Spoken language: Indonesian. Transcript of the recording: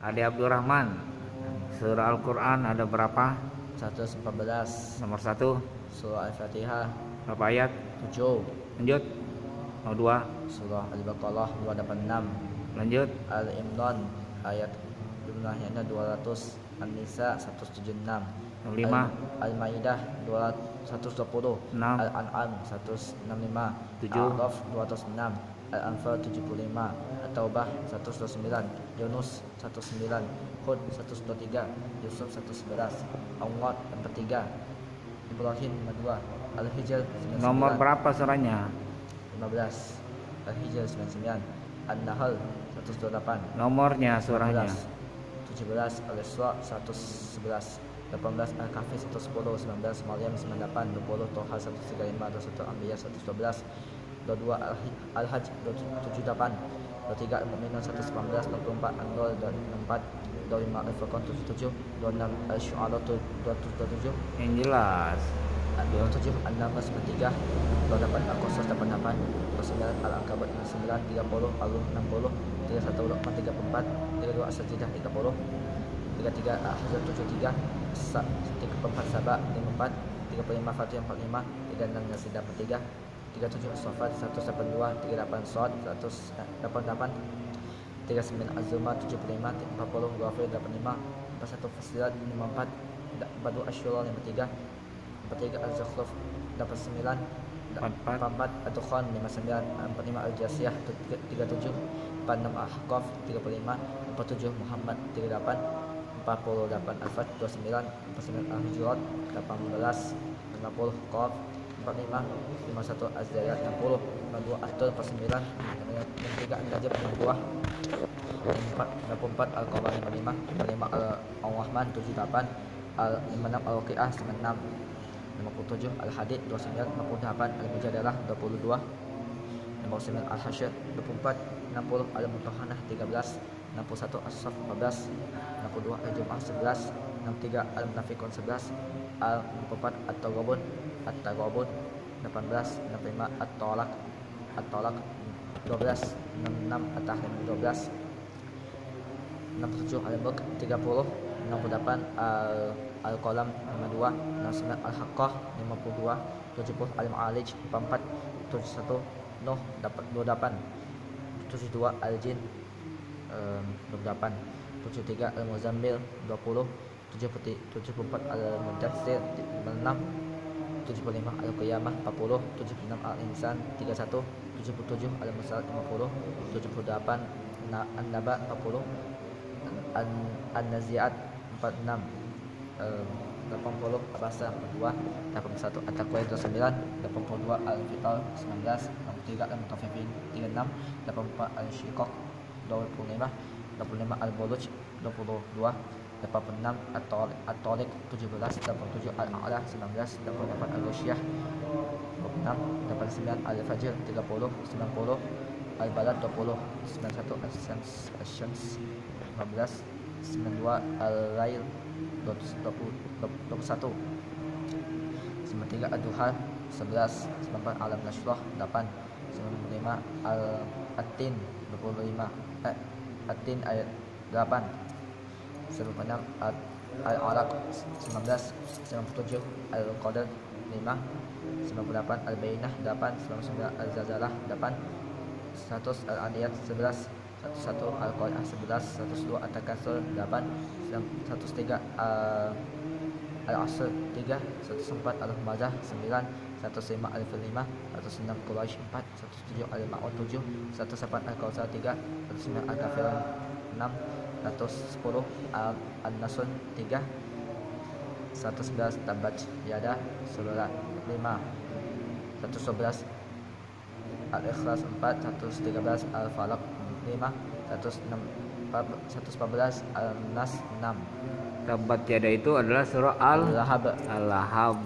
Ade Abdurrahman. Surah Al-Quran ada berapa? 114 Nomor satu. Surah Al-Fatihah Berapa ayat? 7 Lanjut. Nomor dua. Surah Al-Baqarah 286 Lanjut. Al-Imran ayat jumlahnya ada 200 An-Nisa 176 Nomor lima. Al- Al-Maidah 120 Enam. Al-An'am 165 Tujuh. Al-Araf 206 Al-Anfal 75 At-Taubah 129 Yunus 19 Hud 123 Yusuf 111 Awad 43 Ibrahim 52 Al-Hijr 99 Nomor berapa surahnya? 15 Al-Hijr 99 An-Nahl 128 Nomornya surahnya. 17 Al-Isra 111 18 Al-Kahfi 110 19 Maryam 98 20 Toha 135 21 Anbiya 112 22 Al- Al-Hajj 78 23 Al-Mu'minun 119 24 An-Nur 24 25 Al-Furqan 77 26 Al-Syu'ara 227 Yang jelas. 27 An-Naml 93 28 Al-Qasas 88 29 Al-Ankabut 9 30 Al-Ruh 60 31 Luqman 34 32 As-Sajdah 30 33 Al-Ahzab 73 Sa 34 Sabah 54 35 Fatih 45 36 Nasidah 43 37 As-Safat 182 38 Sod 188 39 Az-Zumar 75 40 Ghafir 85 41 Fasilat 54 42 Asyura 53 43 Al-Zakhruf 89 Empat-empat. 44 Ad-Dukhan 59 45 Al-Jasiyah 37 46 Ahqaf 35 47 Muhammad 38 48 Al-Fat 29 49 Al-Hujurat 18 50 Qaf 45 51 Az-Zariyat 60 52 At-Tur 49 63 An-Najm 62 64 64 Al-Qamar 55 55 Al-Rahman 78 Al-56 Al-Waqi'ah 96 57 Al-Hadid 29 58 Al-Mujadalah 22 59 Al-Hasyr 24 60 Al-Mutahanah 13 61 As-Saff 14 62 Al-Jum'ah 11 63 Al-Munafiqun 11 Al-64 At-Taghabun At-Taghabun 18 65 At-Talaq At-Talaq 12 66 At-Tahrim 12 67 Al-Mulk 30 68 Al Al-Qalam 52 69 Al-Haqqah 52 70 Al-Ma'alij 44 71 Nuh dapat 28 72 Al-Jin em, 28 73 Al-Muzammil 20 70 74 Al-Mudaththir 56 75 Al-Qiyamah 40 76 Al-Insan 31 77 Al-Musalat 50 78 Na- An-Naba 40 An- An-Nazi'at 46 eh, 80 Abasa 42 81 At-Taqwa 29 82 Al-Fitar 19 63 Al-Mutaffifin 36 84 Al-Syiqaq 25 25 Al-Buluj 22 86 At-Tariq At-Tariq 17 87 Al-A'la 19 88 Al-Ghasyiyah 26 89 Al-Fajr 30 90 Al-Balad 20 91 Al-Syams Al-Syams 15 92 Al-Lail 21 93 Ad-Duha 11 94 Alam Nashrah 8 95 Al-Atin 25 eh, Atin ayat 8 96 Al- Al-Alaq 19 97 Al-Qadr 5 98 Al-Bainah 8 99 Al-Zazalah 8 100 Al-Adiyat 11 11 Al-Qari'ah 11 102 At-Takatsur 8 103 Al- Al-Asr 3 104 Al-Humazah 9 105 Al-Fil 5 106 Quraisy 4 107 Al-Ma'un 7 108 Al-Kautsar 3 109 Al-Kafirun 6 110 Al- An-Nasr 3 111 Tabat Yada Surat 5 111 Al-Ikhlas 4 113 Al-Falaq 5 106 114 Al-Nas 6 Tabat tiada itu adalah surah Al Al-Lahab Al-Lahab.